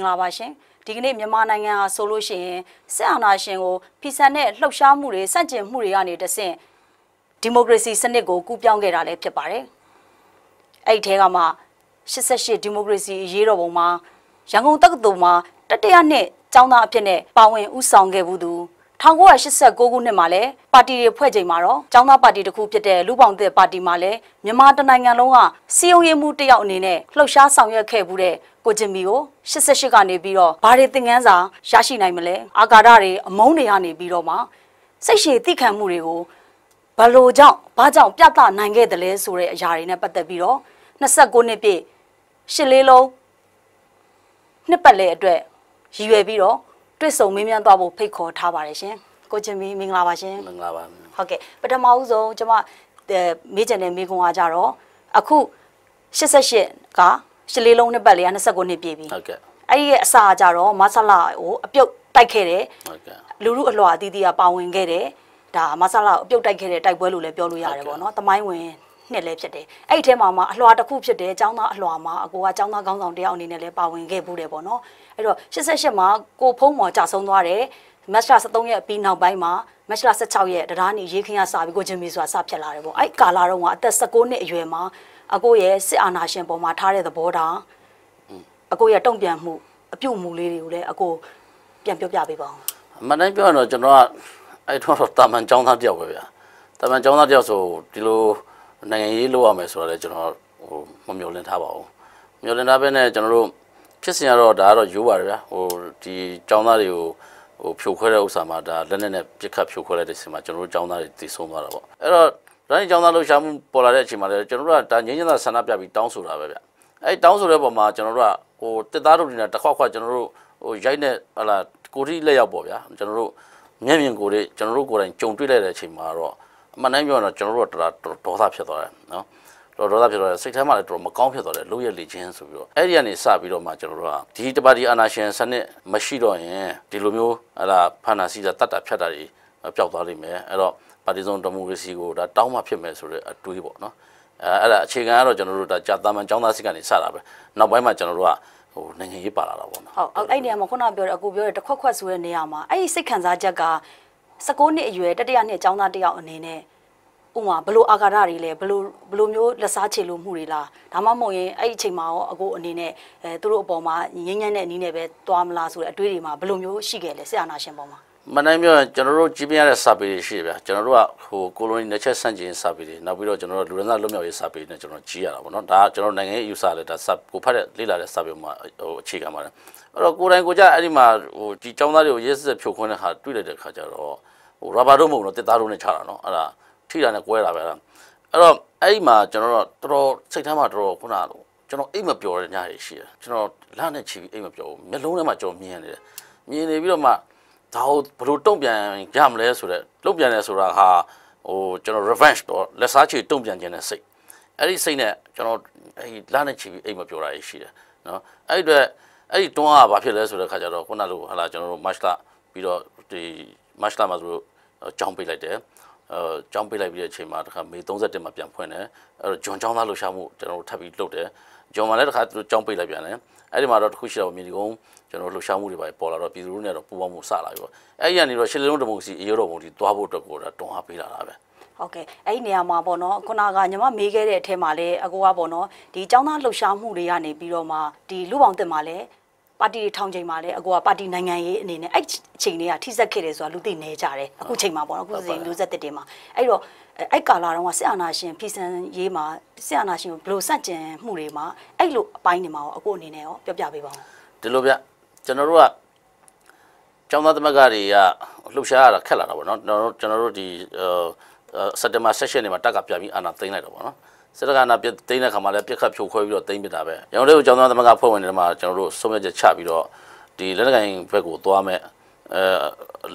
င်္ဂလာပါရှင်ဒီကနေ့မြန်မာနိုင်ငံဟာဆိုလို့ရှိရင်စစ်အာဏာရှင်ကိုဖီဆန်တဲ့လှုပ်ရှားမှုတွေစန့်ကျင်မှုတွေကနေတဆင့်ဒီမိုကရေစီစနစ်ကိုကူးပြောင်းခဲ့တာလည်းဖြစ်ပါတယ်အဲ့ဒီထဲကမှ88ဒီမိုကရေစီအရေးတော်ပုံမှာရန်ကုန်တက္ကသိုလ်မှာတတိယနှစ်ကျောင်းသားအဖြစ်နဲ့ပါဝင်ဦးဆောင်ခဲ့ဘူးသူ 1989ခုနှစ်မှာလဲပါတီတွေဖွဲ့ချိန်မှာတော့ចောင်းသားပါတီတစ်ခုဖြစ်တဲ့လူပောင်သက်ပါတီမှာလဲမြန်မာတနိုင်ငံလုံးကစီယုံရေးမှုတစ်ယောက်အနေနဲ့လှုပ်ရှားဆောင်ရွက်ခဲ့မှုတဲ့ကိုကျင်မီကို88ကနေပြီးတော့ဘာတွေသင်ခန်းစာရရှိနိုင်မလဲအာကာဒတွေအမုန်းတွေကနေပြီးတော့မှစိတ်ရှည်သိခံမှုတွေကိုဘလို့ကြောင့်ဘာကြောင့်ပြသနိုင်ခဲ့တယ်လဲဆိုတဲ့အရာတွေနဲ့ပတ်သက်ပြီးတော့29နှစ်ပြည့်ရှစ်လေးလုံးနှစ်ပတ်လေအတွက်ရည်ရွယ်ပြီးတော့ တွေ့ဆုံမေးမြန်းသွားဖို့ဖိတ်ခေါ်ထားပါတယ်ရှင်ကိုချင်းမီမင်္ဂလာပါရှင်မင်္ဂလာပါဟုတ်ကဲ့ပထမဦးဆုံးကျွန်မအဲမေးချင်တဲ့မေးခွန်းကကြတော့အခု88ကရှစ်လေးလုံးနှစ်ပတ်လေးက29နှစ်ပြည့်ပြီဟုတ်ကဲ့အဲ့ဒီရဲ့အစာကြတော့မဆလာကိုအပြုတ်တိုက်ခဲ့တယ်ဟုတ်ကဲ့လူလူအလွှာအသီးသီးကပါဝင်ခဲ့တယ်ဒါမဆလာကိုအပြုတ်တိုက်ခဲ့တဲ့တိုက်ပွဲလို့လည်းပြောလို့ရတယ်ပေါ့နော်တမိုင်းဝင် နှစ်လည်းဖြစ်တယ်အဲ့ဒီထဲမှာမှအလွှာတစ်ခုဖြစ်တယ်ចောင်းသားအလွှာမှာအကိုကចောင်းသားကောင်းဆောင်တယောက်အနေနဲ့လည်းပါဝင်ခဲ့ဘူးတယ်ပေါ့နော်အဲ့တော့88မှာကိုဖုံးမော်ကြာဆုံးသွားတယ်မတ်လ73ရက်ပြီးနောက်ပိုင်းမှာမတ်လ16ရက်တရားနေရေးခင်းရစာပြီးကိုချင်းမီဆိုတာစဖြစ်လာတယ်ပေါ့အဲ့ကာလာတော့ကအသက်16နှစ်အရွယ်မှာအကိုရဲ့စစ်အာဏာရှင်ပေါ်မှာထားတဲ့သဘောထားအကိုရဲ့တုံ့ပြန်မှုအပြုတ်မှုလေးတွေကိုလည်းအကိုပြန်ပြောပြပေးပါဦး အမှန်တိုင်းပြောရင်တော့ကျွန်တော်ကအဲ့တော့တာမန်ចောင်းသားတယောက်ပဲဗျာတာမန်ចောင်းသားတယောက်ဆိုဒီလို နိုင်ငံရေးလုပ်ရမယ်ဆိုတော့လည်းကျွန်တော်ဟိုမမျှော်လင့်ထားပါဘူးမျှော်လင့်ထားပဲနဲ့ကျွန်တော်တို့ဖြစ်စဉ်ကတော့ဒါကတော့ရိုးပါတယ်ဗျာဟိုဒီចောင်းသားတွေကိုဟိုဖြိုခွဲတဲ့ဥစ္စာမှာဒါလက်နဲ့နဲ့ပြစ်ခတ်ဖြိုခွဲလိုက်တဲ့အချိန်မှာကျွန်တော်တို့ចောင်းသားတွေတည်ဆုံးသွားတာပေါ့အဲ့တော့ဒါနဲ့ចောင်းသားလှူရှာမှုပေါ်လာတဲ့အချိန်မှာလည်းကျွန်တော်တို့ကဒါငြင်းချမ်းသာဆန္ဒပြပြီးတောင်းဆိုတာပဲဗျအဲ့တောင်းဆိုတဲ့ပုံမှာကျွန်တော်တို့ကဟိုတစ်သားတို့ဒီနဲ့တစ်ခွက်ခွက်ကျွန်တော်တို့ဟိုရိုက်နဲ့ဟလာကိုတိလက်ရောက်ပေါ့ဗျာကျွန်တော်တို့မျက်မြင်ကိုယ်တွေကျွန်တော်တို့ကိုယ်တိုင်ကြုံတွေ့လိုက်တဲ့အချိန်မှာတော့ အမှန်တိုင်းပြောရင်တော့ကျွန်တော်တို့ကတော်တော်ဒေါသဖြစ်သွားတယ်နော်တော်ဒေါသဖြစ်သွားတယ်စိတ်ထဲမှာလည်းတော်မကောင်းဖြစ်သွားတယ်လို့ရလေချင်းဆိုပြီးတော့အဲ့ဒီကနေစပြီးတော့မှကျွန်တော်တို့ကဒီတပါတီအာနာရှင်စနစ်မရှိတော့ရင်ဒီလိုမျိုးဟလာဖန်နာစီတာတတ်တာဖြတ်တာတွေပျောက်သွားလိမ့်မယ်အဲ့တော့ပါတီစုံဒီမိုကရေစီကိုဒါတောင်းမှဖြစ်မယ်ဆိုတဲ့အတွေးပေါ့နော်အဲအဲ့ဒါအခြေခံကတော့ကျွန်တော်တို့ဒါကြာတာမန်ចောင်းသားစစ်ကနေစတာပဲနောက်ပိုင်းမှာကျွန်တော်တို့ကဟိုနိုင်ငံရေးပါလာတာပေါ့နော်ဟုတ်အဲ့အဲ့နေရာမှာခုနကပြောတဲ့အကူပြောတဲ့တစ်ခွက်ခွက်ဆိုတဲ့နေရာမှာအဲ့ဒီစိတ်ခံစားချက်က 16နှစ်အရွယ်တတိယနှစ်အကြောင်းသားတစ်ယောက်အနေနဲ့ဥမာဘလို့အာဃာတတွေလဲဘလို့ဘလို့မျိုးလက်စားချေလို့မှုတွေလားဒါမှမဟုတ်ရင်အဲ့ဒီအချိန်မှာရောအကိုအနေနဲ့အဲသူတို့အပေါ်မှာငင်းငင်းတဲ့အနေနဲ့ပဲသွားမလားဆိုတဲ့အတွေးတွေမှာဘလို့မျိုးရှိခဲ့လဲဆရာနာရှင်ပေါ်မှာ မနိုင်ပြောရင်ကျွန်တော်တို့ကြည့်ပြရတဲ့စာပေတွေရှိတယ်ဗျာကျွန်တော်တို့ကဟိုကိုလိုနီနှစ်ချက်ဆန့်ကျင်စာပေတွေနောက်ပြီးတော့ကျွန်တော်တို့လူရင်းသားလွတ်မြောက်ရေးစာပေတွေနဲ့ကျွန်တော်ကြည့်ရတာပေါ့နော်ဒါကကျွန်တော်နိုင်ငံရေးအယူဆလည်းဒါစာကိုဖတ်တဲ့လေ့လာတဲ့စာပေမှာဟိုအခြေခံပါတယ်အဲ့တော့ကိုယ်တိုင်ကိုကြအဲ့ဒီမှာဟိုဒီចောင်းသားတွေကိုရဲစစ်စစ်ဖြိုခွင်းတဲ့ဟာတွေ့လိုက်တဲ့ခါကျတော့ဟိုရာဘာတို့မဟုတ်တော့တစ်သားတို့နဲ့ချတာနော်အဲ့ဒါထိတာနဲ့ကွဲတာပဲအဲ့တော့အဲ့ဒီမှာကျွန်တော်တို့တော်တော်စိတ်ထဲမှာတော်တော်ခုနကကျွန်တော်အိတ်မပျော်တဲ့ညတွေရှိတယ်ကျွန်တော်လမ်းနဲ့ချီပြီးအိတ်မပျော်ဘူးမျက်လုံးထဲမှာကျွန်တော်မြင်နေတယ်မြင်နေပြီးတော့မှ ဒါကိုဘယ်လိုတုံ့ပြန်ရမလဲဆိုတော့တုံ့ပြန်တယ်ဆိုတာဟာဟိုကျွန်တော် revenge တော့လက်စားချေတုံ့ပြန်ခြင်းတဲ့စိတ်အဲ့ဒီစိတ်နဲ့ကျွန်တော်အဲ့ဒီလာနဲ့ချီပြီးအိမ်မပြောတာရှိတယ်နော်အဲ့ဒီအတွက်အဲ့ဒီတွန်းအားကဘာဖြစ်လဲဆိုတဲ့ခါကျတော့ခုနလိုဟာလာကျွန်တော်တို့ match လာပြီးတော့ဒီ match လာမှာသူတို့ကြောင်းပေးလိုက်တယ်အဲကြောင်းပေးလိုက်ပြီးတဲ့အချိန်မှာတခါမေ31မှာပြန်ဖွင့်တယ်အဲ့တော့ဂျွန်ကြောင်းသားလှူရှာမှုကျွန်တော်တို့ထပ်ပြီးလုပ်တယ် ဂျွန်မှာလည်းတခါသူတို့ကြောင်းပေးလိုက်ပြန်တယ်အဲ့ဒီမှာတော့တခုရှိတော့မြေဒီကုန်းကျွန်တော်လှူရှာမှုတွေပါပေါ်လာတော့ပြည်သူလူထုနဲ့တော့ပူးပေါင်းမှုစလာပြီပေါ့အဲ့ဒီကနေတော့ရှစ်လုံးဒီမိုကရေစီအရေးတော်ပုံဒီသွားဖို့အတွက်ကိုတော့တွန်းအားပေးလာတာပဲဟုတ်ကဲ့အဲ့ဒီနေရာမှာပေါ့နော်ခုနကညီမမေးခဲ့တဲ့အထက်မှာလည်းအကိုကပေါ့နော်ဒီចောင်းသားလှုပ်ရှားမှုတွေကနေပြီးတော့မှဒီလူပေါင်းတက်မှာလည်းပါတီတွေထောင်ချိန်မှာလည်းအကိုကပါတီနိုင်ငံရေးအနေနဲ့အဲ့အချိန်တွေကထိစက်ခဲ့တယ်ဆိုတာလူသိနေကြတယ်အခုချိန်မှာပေါ့နော်အခုစဉ်မျိုးဆက်တက်တွေမှာအဲ့တော့ အဲ့ကာလာတော့ကစစ်အာဏာရှင်ဖီဆန်ရေးမှာစစ်အာဏာရှင်ကိုဘယ်လိုစန့်ကျင်မှုတွေမှာအဲ့လိုအပိုင်းတွေမှာရောအကိုအနေနဲ့ရောပြောပြပေးပါဦးဒီလိုဗျကျွန်တော်တို့ကကျောင်းသားသမဂ္ဂတွေကလှုပ်ရှားရတာခက်လာတာပေါ့နော်ကျွန်တော်တို့ကျွန်တော်တို့ဒီစက်တဘာ16ရက်နေ့မှာတက်ကပြပြီးအာဏာသိမ်းလိုက်တော့ပေါ့နော်စက်ကနာပြသိမ်းတဲ့ခါမှာလည်းပြက်ခတ်ဖြိုခွဲပြီးတော့သိမ်းပစ်တာပဲရောင်လေးကိုကျောင်းသားသမဂ္ဂဖွဲ့ဝင်တွေမှာကျွန်တော်တို့ဆုံးဖြတ်ချက်ချပြီးတော့ဒီလက်နက်ကိုင်ဘက်ကိုသွားမဲ့ အဲ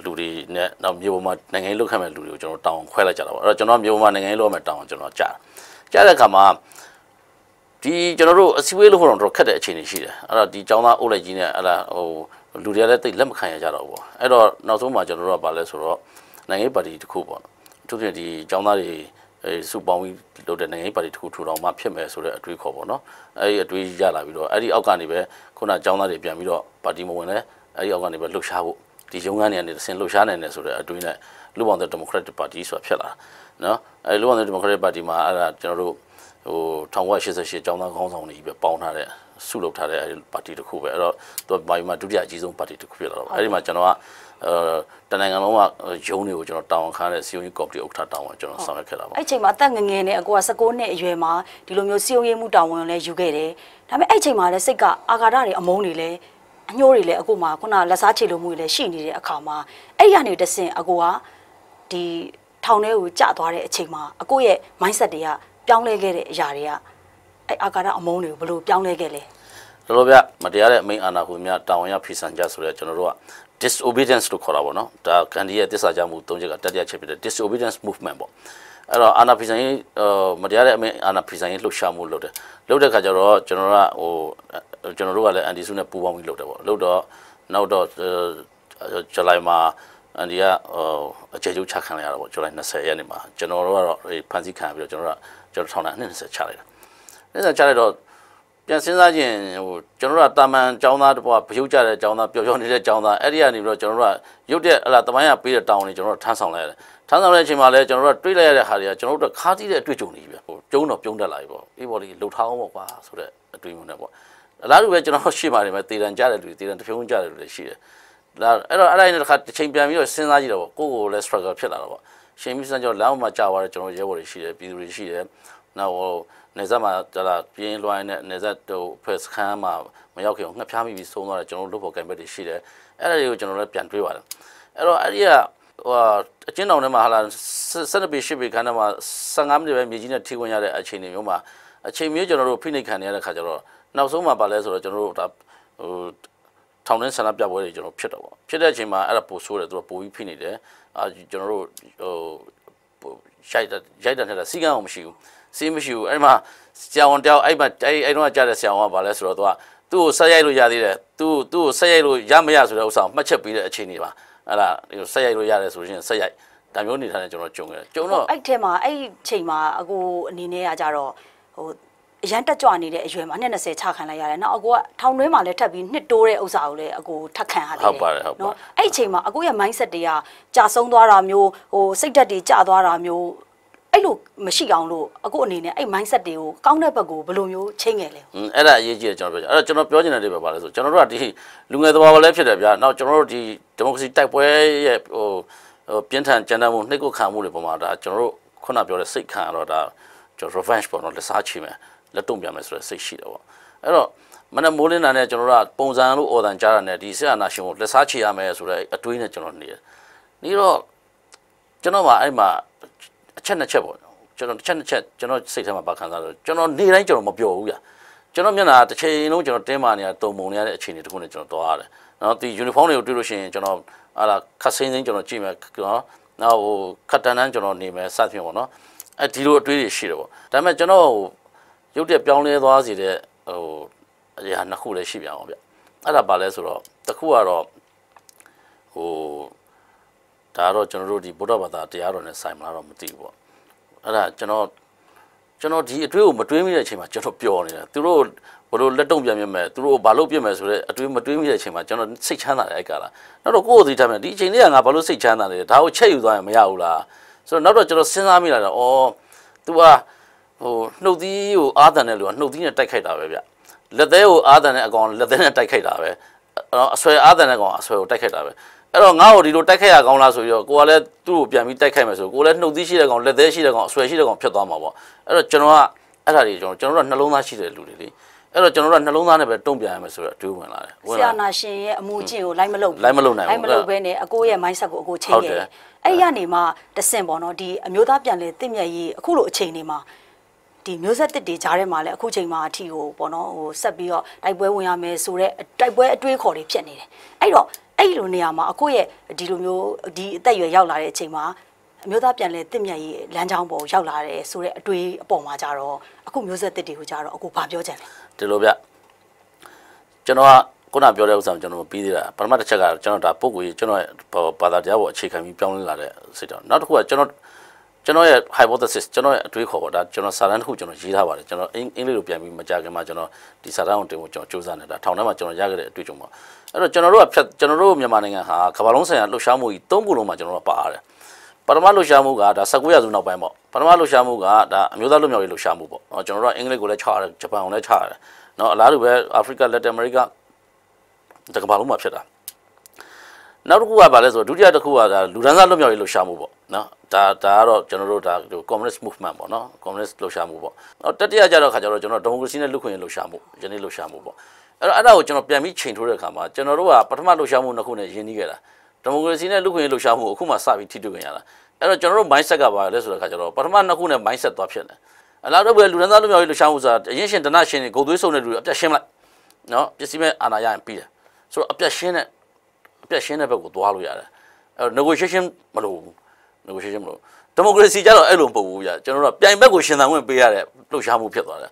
လူတွေနဲ့နောက်မြေပေါ်မှာနိုင်ငံရေးလုပ်ခဲ့မဲ့လူတွေကိုကျွန်တော်တောင်းခွဲလိုက်ကြတာပေါ့အဲ့တော့ကျွန်တော်မြေပေါ်မှာနိုင်ငံရေးလုပ်မဲ့တောင်းကျွန်တော်ကြားကြားတဲ့အခါမှာဒီကျွန်တော်တို့အစည်းအဝေးလို့ခေါ်တော့ခက်တဲ့အခြေအနေရှိတယ်အဲ့တော့ဒီចောင်းသားအုပ်လိုက်ကြီးနဲ့အဲ့ဒါဟိုလူတွေကလည်းတိတ်လက်မခံရကြတော့ဘူးအဲ့တော့နောက်ဆုံးမှာကျွန်တော်တို့ကပါလဲဆိုတော့နိုင်ငံရေးပါတီတစ်ခုပေါ့သူဖြစ်ဒီចောင်းသားတွေအဲစုပေါင်းပြီးလုပ်တဲ့နိုင်ငံရေးပါတီတစ်ခုထူထောင်မှဖြစ်မယ်ဆိုတဲ့အတွေးခေါ်ပေါ့နော်အဲဒီအတွေးရလာပြီးတော့အဲ့ဒီအောက်ကနေပဲခုနအကြောင်းသားတွေပြန်ပြီးတော့ပါတီမဝင်လဲအဲ့ဒီအောက်ကနေပဲလှုပ်ရှားဖို့ ဒီရုံးကနေကနေဆင်လှုပ်ရှားနိုင်တယ်ဆိုတဲ့အတွေးနဲ့လူ့ဘောင်တဲ့ဒီမိုကရက်တစ်ပါတီဆိုတာဖြစ်လာနော်အဲလူ့ဘောင်တဲ့ဒီမိုကရက်တစ်ပါတီမှာအဲ့ဒါကျွန်တော်တို့ဟို1988ကျောင်းသားခေါင်းဆောင်တွေပဲပေါင်းထားတဲ့စုလုပ်ထားတဲ့အဲဒီပါတီတစ်ခုပဲအဲ့တော့သူကဘာမှဒုတိယအကြီးဆုံးပါတီတစ်ခုဖြစ်လာတော့အဲ့ဒီမှာကျွန်တော်ကအဲတနိုင်ငံလုံးကရုံးတွေကိုကျွန်တော်တောင်းခံတဲ့စီယုံကြီးကော်မတီဥက္ကဋ္ဌတောင်းဝင်ကျွန်တော်ဆောင်ရွက်ခဲ့တာပါအဲ့ချိန်မှာအသက်ငယ်ငယ်နဲ့အကိုက16နှစ်အရွယ်မှာဒီလိုမျိုးစီယုံရေးမှုတာဝန်လည်းယူခဲ့တယ်ဒါပေမဲ့အဲ့ချိန်မှာလည်းစိတ်ကအာဃာတတွေအမုန်းတွေလည်း အညှိုးတွေလည်းအကိုမှာခုနလက်စားချေလိုမှုတွေလည်းရှိနေတဲ့အခါမှာအဲ့ရနေတဆင်အကိုကဒီထောင်ထဲကိုကျသွားတဲ့အချိန်မှာအကိုရဲ့ mindset တွေကပြောင်းလဲခဲ့တဲ့အရာတွေကအဲ့အာဃာတအမုန်းတွေကိုဘယ်လိုပြောင်းလဲခဲ့လဲတော်တော်ဗျမတရားတဲ့အမိန်အာဏာကိုများတာဝန်ရဖီဆန်ကြဆိုတဲ့ကျွန်တော်တို့က disobedience လို့ခေါ်တာပေါ့နော်ဒါကန်ဒီရဲ့တစ္ဆာကြမှုသုံးချက်ကတတိယချက်ဖြစ်တဲ့ disobedience movement ပေါ့အဲ့တော့အာဏာဖီဆန်ရေးမတရားတဲ့အမိန်အာဏာဖီဆန်ရေးလှုပ်ရှားမှုလုပ်တယ်လုပ်တဲ့ခါကျတော့ကျွန်တော်ကဟို ကျွန်တော်တို့ကလည်းအန်တီစုနဲ့ပူးပေါင်းပြီးလုပ်တယ်ပေါ့လုပ်တော့နောက်တော့ဇူလိုင်မှာအန်ဒီကအခြေကျုပ်ချခံလိုက်ရတာပေါ့ဇူလိုင်20ရက်နေ့မှာကျွန်တော်တို့ကတော့ဖန်စီခံပြီးတော့ကျွန်တော်တို့ကကျွန်တော်ထောင်တာ20ချလိုက်တာ20ချလိုက်တော့ပြန်စဉ်းစားခြင်းဟိုကျွန်တော်တို့ကတာမန်ចောင်းသားတပွားဗရုပ်ကြတဲ့ចောင်းသားပျော်ပျော်နေတဲ့ចောင်းသားအဲ့ဒီကနေပြီးတော့ကျွန်တော်တို့ကရုပ်တဲ့ဟလာတမိုင်းကပေးတဲ့တောင်းနေကျွန်တော်တို့ထမ်းဆောင်လိုက်ရတယ်ထမ်းဆောင်တဲ့အချိန်မှာလည်းကျွန်တော်တို့ကတွေးလိုက်ရတဲ့ဟာတွေကကျွန်တော်တို့ခါးသီးတဲ့အတွေ့အကြုံတွေပဲဟိုကျုံတော့ပြုံးတက်လာပြီပေါ့အေးပေါ်လေးလှုပ်ထားအောင်ပေါ့ကွာဆိုတဲ့အတွေ့အကြုံတွေပေါ့ အလားတူပဲကျွန်တော်ရှေ့ပါတယ်မဲ့တေတန်ကြတဲ့လူတေတန်တဖြုံးကြတဲ့လူတွေရှိတယ်ဒါအဲ့တော့အဲ့ဒါနဲ့တစ်ခါတစ်ချိန်ပြန်ပြီးတော့စဉ်းစားကြည့်တော့ပေါ့ကိုယ့်ကိုယ်လည်း struggle ဖြစ်လာတော့ပေါ့ရှင်ပြီးစံကြောလမ်းမှာကြာသွားတယ်ကျွန်တော်ရဲဘော်တွေရှိတယ်ပြည်သူတွေရှိတယ်နောက်ဟိုနေဆက်မှာကြလာပြင်းလွှိုင်းနဲ့နေဆက်ဟိုဖက်စခန်းမှာမရောက်ခင်ငှက်ဖျားမိပြီးဆုံးသွားတယ်ကျွန်တော်တို့လုပ်ဖို့ကံဘက်တွေရှိတယ်အဲ့ဒါတွေကိုကျွန်တော်လည်းပြန်တွေးပါတယ်အဲ့တော့အဲ့ဒီကဟိုအချင်းတောင်ထဲမှာဟာလာ12ပေ10ပေခန်းထဲမှာ15မိနစ်ပဲမြေကြီးနဲ့ထိဝင်ရတဲ့အခြေအနေမျိုးမှာအချိန်မျိုးကျွန်တော်တို့ဖိနှိပ်ခံနေရတဲ့ခါကျတော့ နောက်ဆုံးမှာပါလဲဆိုတော့ကျွန်တော်တို့ဒါဟိုထောင်ထဲဆန္ဒပြပွဲတွေကျွန်တော်ဖြစ်တော့ပေါ့ဖြစ်တဲ့အချိန်မှာအဲ့ဒါပိုဆိုးတယ်သူကပိုပြီးဖိနေတယ်အာကျွန်တော်တို့ဟိုရိုက်ရိုက်တဲ့စီကံအောင်မရှိဘူးစီးမရှိဘူးအဲ့မှာဆရာဝန်တယောက်အဲ့မှာအဲ့အဲ့တော့ကြားတဲ့ဆရာဝန်ကဘာလဲဆိုတော့သူကသူ့ကိုဆက်ရိုက်လို့ရသေးတယ်သူ့သူ့ကိုဆက်ရိုက်လို့ရမရဆိုတဲ့ဥစ္စာကိုမှတ်ချက်ပေးတဲ့အခြေအနေပါအဲ့ဒါဆက်ရိုက်လို့ရတယ်ဆိုရင်ဆက်ရိုက်ဒါမျိုးနေထားတဲ့ကျွန်တော်ကြုံခဲ့တယ်ကြုံတော့အဲ့ထဲမှာအဲ့ချိန်မှာအကိုအနေနဲ့ကကြတော့ဟို အရန်တက်ကြွနေတဲ့အရွယ်မှာ220ချခံလိုက်ရတယ်။နောက်အကိုကထောင်တွင်းမှာလည်းထပ်ပြီးနှစ်တိုးတဲ့ဥစ္စာကိုလည်းအကိုထပ်ခံရတယ်ဟုတ်ပါတယ်ဟုတ်ပါတယ်အဲ့ချိန်မှာအကိုရဲ့ mindset တွေကကြာဆုံးသွားတာမျိုးဟိုစိတ်ဓာတ်တွေကြာသွားတာမျိုးအဲ့လိုမရှိအောင်လို့အကိုအနေနဲ့အဲ့ mindset တွေကိုကောင်းတဲ့ဘက်ကိုဘယ်လိုမျိုးချိန်ငယ်လဲอืมအဲ့ဒါအရေးကြီးတယ်ကျွန်တော်ပြောချင်အဲ့တော့ကျွန်တော်ပြောချင်တဲ့တွေပဲပါလဲဆိုကျွန်တော်တို့ကဒီလူငယ်သဘာဝလည်းဖြစ်တယ်ဗျာနောက်ကျွန်တော်တို့ဒီဒီမိုကရေစီတိုက်ပွဲရဲ့ဟိုဟိုပြင်းထန်ကြမ်းတမ်းမှုနှိပ်ကွပ်ခံမှုတွေပုံမှာဒါကျွန်တော်တို့ခုနပြောတဲ့စိတ်ခံရတော့ဒါကျွန်တော် revenge ပေါ့နော်လက်စားချေမယ် လက်တုံ့ပြန်မယ်ဆိုတဲ့စိတ်ရှိတယ်ပေါ့အဲ့တော့မနက်မိုးလင်းတာနဲ့ကျွန်တော်တို့ကပုံစံလို့အော်တန်ကြားတာနဲ့ဒီဆရာနာရှင်ကိုလက်စားချေရမယ်ဆိုတဲ့အတွေးနဲ့ကျွန်တော်နေတယ်နေတော့ကျွန်တော်မှအဲ့မှာအချက်နှစ်ချက်ပေါ့ကျွန်တော်တစ်ချက်နှစ်ချက်ကျွန်တော်စိတ်ထဲမှာပါခံစားလို့ကျွန်တော်နေတိုင်းကျွန်တော်မပျော်ဘူးဗျာကျွန်တော်မျက်နှာတစ်ချိန်လုံးကျွန်တော်တင်းမာနေတာတုံပုံနေရတဲ့အခြေအနေတခုနဲ့ကျွန်တော်သွားရတယ်။နော်ဒီ uniform တွေကိုတွေ့လို့ရှိရင်ကျွန်တော်ဟာလာခတ်စင်းစင်းကျွန်တော်ကြည့်မယ်နော်။နောက်ဟိုခတ်တန်းတန်းကျွန်တော်နေမယ်စသဖြင့်ပေါ့နော်။အဲဒီလိုအတွေးတွေရှိတယ်ပေါ့။ဒါပေမဲ့ကျွန်တော်ဟို ရုပ်တရက်ပြောင်းလဲသွားစေတဲ့ဟိုအရာနှစ်ခုလည်းရှိပြန်အောင်ဗျ။အဲ့ဒါပါလဲဆိုတော့တစ်ခုကတော့ဟိုဒါတော့ကျွန်တော်တို့ဒီဗုဒ္ဓဘာသာတရားတော်နဲ့ဆိုင်မလားတော့မသိဘူးပေါ့။အဲ့ဒါကျွန်တော်ကျွန်တော်ဒီအတွေးကိုမတွေးမိတဲ့အချိန်မှာကျွန်တော်ပျော်နေတာသူတို့ဘလို့လက်တုံ့ပြန်မြင်မဲ့သူတို့ဘာလို့ပြင်မဲ့ဆိုတော့အတွေးမတွေးမိတဲ့အချိန်မှာကျွန်တော်စိတ်ချမ်းသာတယ်အဲ့ကလာနောက်တော့ကိုယ့်ကိုယ်သိထားမယ်ဒီအချိန်လေးကငါဘာလို့စိတ်ချမ်းသာလဲဒါကိုချက်ယူသွားရင်မရဘူးလားဆိုတော့နောက်တော့ကျွန်တော်စဉ်းစားမိလာတော့ဩ तू က ဟိုနှုတ်သီးကိုအာသန်တဲ့လူကနှုတ်သီးနဲ့တိုက်ခိုက်တာပဲဗျလက်သေးကိုအာသန်တဲ့အကောင်လက်သေးနဲ့တိုက်ခိုက်တာပဲအဲ့တော့အဆွဲအာသန်တဲ့ကောင်အဆွဲကိုတိုက်ခိုက်တာပဲအဲ့တော့ငါ့ကိုဒီလိုတိုက်ခိုက်ရကောင်းလားဆိုပြီးတော့ကိုကလည်းသူ့ကိုပြန်ပြီးတိုက်ခိုက်မယ်ဆိုကိုလည်းနှုတ်သီးရှိတဲ့ကောင်လက်သေးရှိတဲ့ကောင်အဆွဲရှိတဲ့ကောင်ဖြစ်သွားမှာပေါ့အဲ့တော့ကျွန်တော်ကအဲ့ဒါတွေကျွန်တော်ကျွန်တော်တို့ကနှလုံးသားရှိတဲ့လူတွေလေအဲ့တော့ကျွန်တော်တို့ကနှလုံးသားနဲ့ပဲတုံ့ပြန်ရမယ်ဆိုတော့အတွေးဝင်လာတယ်ဝင်ဆရာလာတယ်နာရှင်ရဲ့အမှုကျင့်ကိုလိုက်မလုပ်ဘူးလိုက်မလုပ်နိုင်ဘူးလိုက်မလုပ်ဘဲနဲ့အကိုရဲ့ mindset ကိုအကိုချိန်ဟုတ်ခဲ့တယ်တယ်အဲ့ဒီကနေမှတဆင့်ပေါ့နော်ဒီအမျိုးသားပြန်လဲတင့်မြတ်ရေးအခုလိုအချိန်နေမှာ ဒီမျိုးဆက်တစ်တွေကြားထဲမှာလည်းအခုချိန်မှာအထီကိုပေါ့နော်ဟိုဆက်ပြီးတော့တိုက်ပွဲဝင်ရမယ်ဆိုတော့တိုက်ပွဲအတွေးခေါ်တွေဖြစ်နေတယ်အဲ့တော့အဲ့ဒီလိုနေရာမှာအကိုရဲ့ဒီလိုမျိုးဒီအသက်အရွယ်ရောက်လာတဲ့အချိန်မှာအမျိုးသားပြန်လဲတင့်မြတ်ရေးလမ်းကြောင်းပေါ်ရောက်လာတယ်ဆိုတဲ့အတွေးအပေါ်မှာကြတော့အခုမျိုးဆက်တစ်တွေကိုကြတော့အကိုဘာပြောချင်လဲဒီလိုဗျကျွန်တော်ကခုနပြောတဲ့ဥစ္စာကိုကျွန်တော်မပြီးသေးတာပထမတစ်ချက်ကကျွန်တော်ဒါပုံကိုယ်ကြီးကျွန်တော်ရဲ့ဘာသာတရားပေါ်အခြေခံပြီးပြောင်းလဲလာတဲ့စိတ်တော့နောက်တစ်ခုကကျွန်တော် ကျွန်တော်ရဲ့ hypothesis ကျွန်တော်ရဲ့အတွေးခေါ်ပေါ့ဒါကျွန်တော်စာတမ်းတစ်ခုကျွန်တော်ရေးထားပါတယ်ကျွန်တော်အင်္ဂလိပ်လိုပြန်ပြီးမကြခင်မှာကျွန်တော်ဒီစာတမ်းကိုတင်ဖို့ကျွန်တော်စူးစမ်းနေတာထောင်ထဲမှာကျွန်တော်ရခဲ့တဲ့အတွေ့အကြုံပေါ့အဲ့တော့ကျွန်တော်တို့ကဖြတ်ကျွန်တော်တို့မြန်မာနိုင်ငံဟာကမ္ဘာလုံးဆိုင်ရာလှုပ်ရှားမှုကြီး၃ခုလုံးမှာကျွန်တော်တို့ပါရတယ်ပထမလှုပ်ရှားမှုကဒါ19ရာစုနောက်ပိုင်းပေါ့ပထမလှုပ်ရှားမှုကဒါအမျိုးသားလွတ်မြောက်ရေးလှုပ်ရှားမှုပေါ့နော်ကျွန်တော်တို့ကအင်္ဂလိပ်ကိုလည်းချရတယ်ဂျပန်ကိုလည်းချရတယ်နော်အလားတူပဲအာဖရိကလက်တင်အမေရိကတကမ္ဘာလုံးမှာဖြစ်တာနောက်တစ်ခုကဘာလဲဆိုတော့ဒုတိယတစ်ခုကဒါလူဒန်းစားလွတ်မြောက်ရေးလှုပ်ရှားမှုပေါ့နော် ဒါဒါကတော့ကျွန်တော်တို့ဒါ communist movement ပေါ့နော် communist လှုပ်ရှားမှုပေါ့နောက်တတိယကြတော့ခါကျတော့ကျွန်တော်ဒီမိုကရေစီနဲ့လူခွင့်ရေးလှုပ်ရှားမှုယနေ့လှုပ်ရှားမှုပေါ့အဲ့တော့အဲ့ဒါကိုကျွန်တော်ပြန်ပြီးချိန်ထိုးတဲ့အခါမှာကျွန်တော်တို့ကပထမလှုပ်ရှားမှုနှစ်ခုနဲ့ယဉ်နီးခဲ့တာဒီမိုကရေစီနဲ့လူခွင့်ရေးလှုပ်ရှားမှုအခုမှစပြီးထိတွေ့ကြရတာအဲ့တော့ကျွန်တော်တို့ mindset ကဘာလဲဆိုတဲ့ခါကျတော့ပထမနှစ်ခုနဲ့ mindset သွားဖြစ်တယ်အလားတူပဲလူဒန်းစားလွတ်မြောက်ရေးလှုပ်ရှားမှုဆိုတာအရင်ရှင်တနရှင်တွေဂုံသွေးစုံတဲ့လူတွေအပြတ်ရှင်းလိုက်နော်ပစ္စည်းမဲ့အာဏာရရင်ပြီးတယ်ဆိုတော့အပြတ်ရှင်းတဲ့အပြတ်ရှင်းတဲ့ဘက်ကိုသွားလို့ရတယ်အဲ့တော့ negotiation မလုပ်ဘူး negotiation မလုပ်ဒီမိုကရေစီကြတော့အဲ့လိုမဟုတ်ဘူးဗျာကျွန်တော်တို့ကပြိုင်ဘက်ကိုရှင်သန်ခွင့်ပေးရတဲ့လှုပ်ရှားမှုဖြစ်သွားတယ်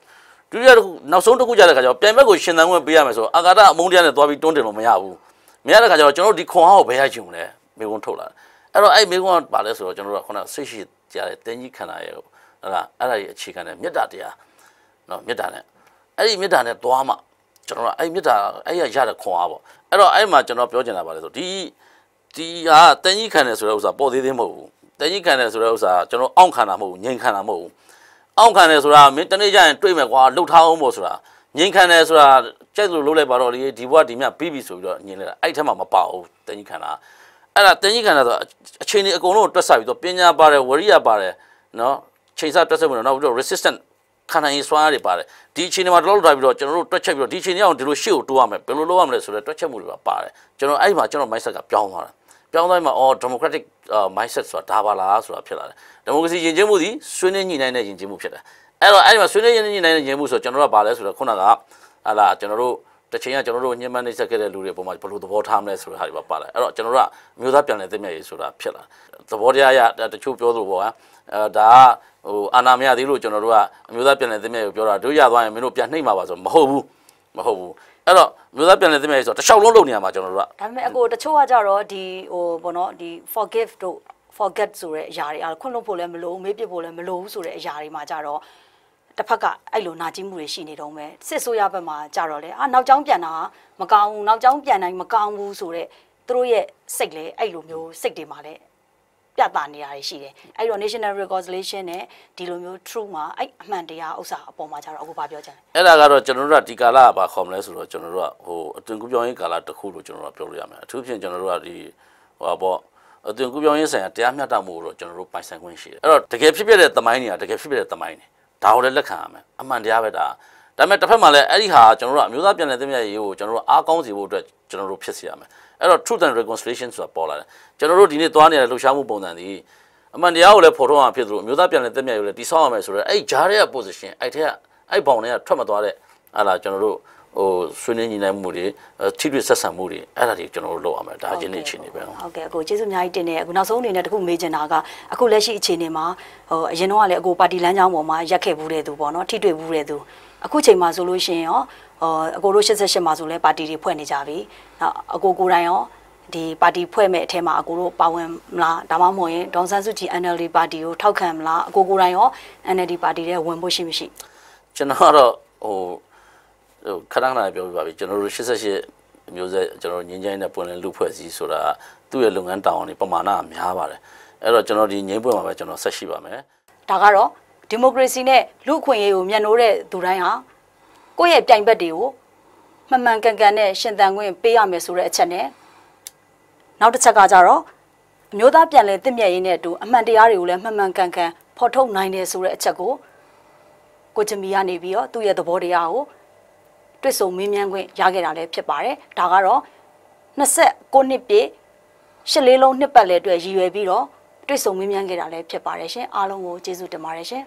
ဒုတိယတစ်ခုနောက်ဆုံးတစ်ခုကြတဲ့ခါကျတော့ပြိုင်ဘက်ကိုရှင်သန်ခွင့်ပေးရမယ်ဆိုတော့အာကာဒအမုန်းတရားနဲ့သွားပြီးတွန်းတင်လို့မရဘူးမရတဲ့ခါကျတော့ကျွန်တော်တို့ဒီခွန်အားကိုဘယ်ရချင်မလဲမိကုန်းထုတ်လာတယ်အဲ့တော့အဲ့မိကုန်းကဘာလဲဆိုတော့ကျွန်တော်တို့ကခုနဆိတ်ရှိကြတဲ့တင်းကြီးခန္ဓာရဲ့ဟုတ်လားအဲ့ဒါကြီးအခြေခံတဲ့မေတ္တာတရားနော်မေတ္တာနဲ့အဲ့ဒီမေတ္တာနဲ့သွားမှကျွန်တော်ကအဲ့မေတ္တာအဲ့ရရတဲ့ခွန်အားပေါ့အဲ့တော့အဲ့မှာကျွန်တော်ပြောချင်တာပါလေဆိုဒီဒီဟာတင်းကြီးခံတယ်ဆိုတဲ့ဥစ္စာပေါ်သေးသေးမဟုတ်ဘူး တင်းကြီးခံတယ်ဆိုတဲ့ဥစ္စာကျွန်တော်အောင့်ခံတာမဟုတ်ဘူးငြိမ်ခံတာမဟုတ်ဘူးအောင့်ခံတယ်ဆိုတာမင်းတနေ့ကျရင်တွေ့မယ်ကွာလှုပ်ထားအောင်မို့ဆိုတာငြိမ်ခံတယ်ဆိုတာကြိုက်လို့လှုပ်လိုက်ပါတော့လေဒီဘဝဒီမြပြီးပြီဆိုပြီးတော့ညင်လိုက်တာအဲ့ထက်မှမပါဘူးတင်းကြီးခံတာအဲ့ဒါတင်းကြီးခံတာဆိုအချိန်ကြီးအကုန်လုံးတွက်ဆပြီးတော့ပညာပါတယ်ဝရိယပါတယ်နော်ချိန်ဆတွက်ဆက်မှုတော့နောက်ပြီးတော့ resistant ခန္ဓာရင်စွမ်းအားတွေပါတယ်ဒီအချိန်တွေမှာတော့လောက်ထားပြီးတော့ကျွန်တော်တို့တွက်ချက်ပြီးတော့ဒီအချိန်တွေအောင်ဒီလိုရှေ့ကိုတိုးရမယ်ဘယ်လိုလုပ်ရမလဲဆိုတော့တွက်ချက်မှုတွေပါပါတယ်ကျွန်တော်အဲ့ဒီမှာကျွန်တော် mindset ကပြောင်းသွားတာ ပြောင်းသွားမှအော် democratic mindset ဆိုတာဒါပါလားဆိုတာဖြစ်လာတယ်ဒီမိုကရေစီယဉ်ကျေးမှုဒီဆွေးနွေးညှိနှိုင်းတဲ့ယဉ်ကျေးမှုဖြစ်တယ်အဲ့တော့အဲ့ဒီမှာဆွေးနွေးညှိနှိုင်းတဲ့ယဉ်ကျေးမှုဆိုကျွန်တော်တို့ကဘာလဲဆိုတော့ခုနကဟာလာကျွန်တော်တို့တစ်ချိန်ကကျွန်တော်တို့ညှဉ်းပန်းနှိပ်စက်ခဲ့တဲ့လူတွေအပေါ်မှာဘယ်လိုသဘောထားမလဲဆိုတာဟာတွေပါပါလာအဲ့တော့ကျွန်တော်တို့ကအမျိုးသားပြန်လည်သိမြတ်ရေးဆိုတာဖြစ်လာသဘောတရားရတချို့ပြောသလိုပေါ့ကွာအဲဒါကဟိုအာနာမရသေးလို့ကျွန်တော်တို့ကအမျိုးသားပြန်လည်သိမြတ်ရေးပြောတာတို့ရသွားရင်မင်းတို့ပြန်နှိပ်မှာပါဆိုမဟုတ်ဘူးမဟုတ်ဘူး အဲ့တော့မျိုးသားပြန်လည်သိမြတ်ရေးဆိုတော့တစ်လျှောက်လုံးလုပ်နေရမှာကျွန်တော်တို့ကဒါပေမဲ့အကိုတချို့ကကြတော့ဒီဟိုဘောနော်ဒီ forgive တို့ forget ဆိုတဲ့အရာတွေအားခွင့်လွှတ်ဖို့လည်းမလိုဘူးမေးပြဖို့လည်းမလိုဘူးဆိုတဲ့အရာတွေမှာကြတော့တစ်ဖက်ကအဲ့လိုနာကျင်မှုတွေရှိနေတော့မယ်စစ်ဆိုးရဘက်မှာကြတော့လေအာနောက်ကျောင်းပြန်တာမကောင်းဘူးနောက်ကျောင်းပြန်တိုင်းမကောင်းဘူးဆိုတော့သူတို့ရဲ့စိတ်လေအဲ့လိုမျိုးစိတ်တွေမှာလည်း ပြသနေတာတွေရှိတယ်အဲ့တော့ national reconciliation နဲ့ဒီလိုမျိုး true မှာအဲ့အမှန်တရားဥစ္စာအပေါ်မှာကြတော့အခုဘာပြောချင်လဲအဲ့ဒါကတော့ကျွန်တော်တို့ကဒီကာလကဘာခေါ်မလဲဆိုတော့ကျွန်တော်တို့ကဟိုအသွင်ကူးပြောင်းရေးကာလတစ်ခုလို့ကျွန်တော်တို့ကပြောလို့ရမယ်အထူးဖြင့်ကျွန်တော်တို့ကဒီဟိုပေါ့အသွင်ကူးပြောင်းရေးဆိုင်ရာတရားမျှတမှုကိုတော့ကျွန်တော်တို့ပိုင်ဆိုင်ခွင့်ရှိတယ်အဲ့တော့တကယ်ဖြစ်ဖြစ်တဲ့သမိုင်းတွေကတကယ်ဖြစ်ဖြစ်တဲ့သမိုင်းတွေဒါကိုလည်းလက်ခံရမယ်အမှန်တရားပဲဒါဒါပေမဲ့တစ်ဖက်မှာလည်းအဲ့ဒီဟာကျွန်တော်တို့ကအမျိုးသားပြန်လည်သင့်မြတ်ရေးကိုကျွန်တော်တို့အားကောင်းစေဖို့အတွက်ကျွန်တော်တို့ဖြစ်စေရမယ် အဲ့တော့ truth and reconciliation ဆိုတာပေါ်လာတယ်ကျွန်တော်တို့ဒီနေ့သွားနေတဲ့လှုပ်ရှားမှုပုံစံဒီအမှန်တရားကိုလည်းဖော်ထုတ်အောင်ဖြစ်သလိုအမျိုးသားပြန်လည်သင့်မြတ်ရေးကိုလည်းတိဆောက်ရမယ်ဆိုတော့အဲ့ဂျားရဲ့ position အဲ့ထက်ကအဲ့ဘောင်တွေကထွက်မသွားတဲ့ဟာလာကျွန်တော်တို့ ဟိုဆွေးနွေးညီနိုင်မှုတွေထိတွေ့ဆက်ဆံမှုတွေအဲ့ဒါတွေကျွန်တော်တို့လုပ်ရမယ်ဒါအချင်းနေအခြေအနေပဲဟုတ်ကဲ့အခုကျေးဇူးအများကြီးတင်တယ်အခုနောက်ဆုံးအနေနဲ့တခုမေးချင်တာကအခုလက်ရှိအခြေအနေမှာဟိုအရင်တော့ကလည်းအခုပါတီလမ်းကြောင်းပေါ်မှာရက်ခဲ့ဘူးတဲ့သူပေါ့နော်ထိတွေ့ဘူးတဲ့သူအခုချိန်မှာဆိုလို့ရှိရင်ရောဟိုအကိုတို့88မှာဆိုလဲပါတီတွေဖွဲ့နေကြပြီနောက်အကိုကိုယ်တိုင်ရောဒီပါတီဖွဲ့မဲ့အထက်မှာအကိုတို့ပါဝင်မလားဒါမှမဟုတ်ရင်ဒေါန်ဆန်းစုကြည် NLD ပါတီကိုထောက်ခံမလားအကိုကိုယ်တိုင်ရော NLD ပါတီထဲဝင်ဖို့ရှိမရှိကျွန်တော်ကတော့ဟို ဟိုခဏခဏပြောပြပါပြီကျွန်တော်တို့88မျိုးဆက်ကျွန်တော်ငင်းချိုင်းနဲ့ပွင့်လင်းလူဖွဲ့စည်းဆိုတာသူ့ရဲ့လုပ်ငန်းတာဝန်တွေပမာဏများပါတယ်အဲ့တော့ကျွန်တော်ဒီငင်းပွင့်မှာပဲကျွန်တော်ဆက်ရှိပါမယ်ဒါကတော့ဒီမိုကရေစီနဲ့လူ့အခွင့်အရေးကိုမျက်နှိုးတဲ့သူတိုင်းဟာကိုယ့်ရဲ့ပြိုင်ဘက်တွေကိုမှန်မှန်ကန်ကန်နဲ့ရှင်သန်ခွင့်ပေးရမယ်ဆိုတဲ့အချက်နဲ့နောက်တစ်ချက်ကကြတော့အမျိုးသားပြန်လည်တင့်မြတ်ရေးနဲ့အတူအမှန်တရားတွေကိုလည်းမှန်မှန်ကန်ကန်ဖော်ထုတ်နိုင်တယ်ဆိုတဲ့အချက်ကိုကိုချမီကနေပြီးတော့သူ့ရဲ့သဘောတရားကို တွေ့ဆုံမေးမြန်းခွင့်ရခဲ့တာလည်းဖြစ်ပါတယ်ဒါကတော့29နှစ်ပြည့်ရှစ်လေးလုံးနှစ်ပတ်လည်အတွက်ရည်ရွယ်ပြီးတော့တွေ့ဆုံမေးမြန်းခဲ့တာလည်းဖြစ်ပါတယ်ရှင်အားလုံးကိုကျေးဇူးတင်ပါတယ်ရှင်